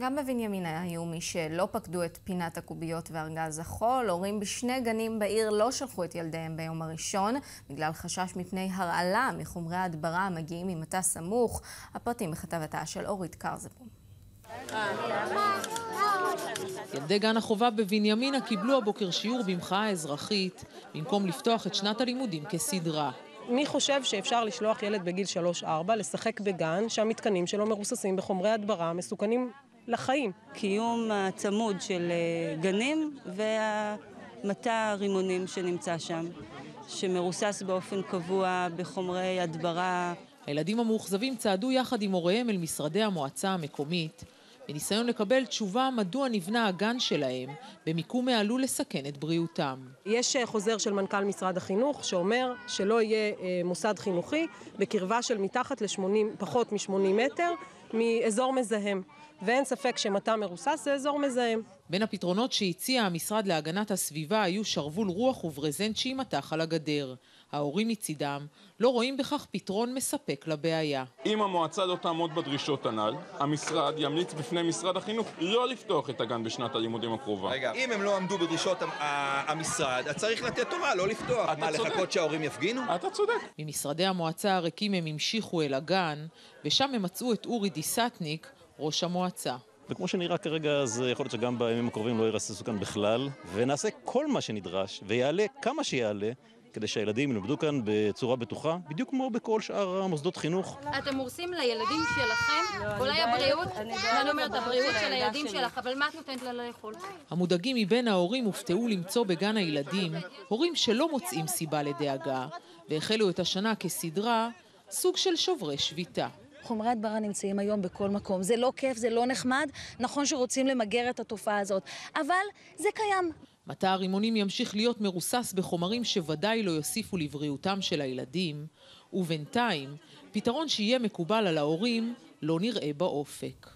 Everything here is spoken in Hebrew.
גם בבנימינה היו מי שלא פקדו את פינת הקוביות וארגז החול. הורים בשני גנים בעיר לא שלחו את ילדיהם ביום הראשון, בגלל חשש מפני הרעלה מחומרי ההדברה המגיעים ממטע סמוך. הפרטים בכתבתה של אורית קרזבום. ילדי גן החובה בבנימינה קיבלו הבוקר שיעור במחאה אזרחית, במקום לפתוח את שנת הלימודים כסדרה. מי חושב שאפשר לשלוח ילד בגיל 3-4 לשחק בגן שהמתקנים שלו מרוססים בחומרי הדברה מסוכנים לחיים? קיום הצמוד של אה, גנים והמטע הרימונים שנמצא שם, שמרוסס באופן קבוע בחומרי הדברה. הילדים המאוכזבים צעדו יחד עם הוריהם אל משרדי המועצה המקומית. בניסיון לקבל תשובה מדוע נבנה הגן שלהם במיקום העלול לסכן את בריאותם. יש אה, חוזר של מנכ"ל משרד החינוך שאומר שלא יהיה אה, מוסד חינוכי בקרבה של מתחת ל-80, פחות מ-80 מטר מאזור מזהם. ואין ספק שמטע מרוסס זה אזור מזהם. בין הפתרונות שהציע המשרד להגנת הסביבה היו שרוול רוח וברזנט שימתח על הגדר. ההורים מצידם לא רואים בכך פתרון מספק לבעיה. אם המועצה לא תעמוד בדרישות הנ"ל, המשרד ימליץ בפני משרד החינוך לא לפתוח את הגן בשנת הלימודים הקרובה. רגע, אם הם לא עמדו בדרישות המשרד, אז צריך לתת הוראה לא לפתוח. מה, לחכות שההורים יפגינו? אתה צודק. ממשרדי המועצה הריקים הם המשיכו אל הגן, ושם הם מצאו את אורי דיסטניק, ראש המועצה. וכמו שנראה כרגע, אז יכול להיות שגם בימים הקרובים לא ירססו כאן בכלל, ונעשה כל מה שנדרש, ויעלה כמה שיעלה, כדי שהילדים ילמדו כאן בצורה בטוחה, בדיוק כמו בכל שאר המוסדות חינוך. אתם הורסים לילדים שלכם, לא, אולי הבריאות, ואני אומרת, הבריאות של הילדים שלך, אבל מה את נותנת לה לאכול? המודאגים מבין ההורים הופתעו למצוא בגן הילדים הורים שלא מוצאים סיבה לדאגה, והחלו את השנה כסדרה, סוג של שוברי שביתה. חומרי הדברה נמצאים היום בכל מקום. זה לא כיף, זה לא נחמד. נכון שרוצים למגר את התופעה הזאת, אבל זה קיים. מטע הרימונים ימשיך להיות מרוסס בחומרים שוודאי לא יוסיפו לבריאותם של הילדים, ובינתיים, פתרון שיהיה מקובל על ההורים לא נראה באופק.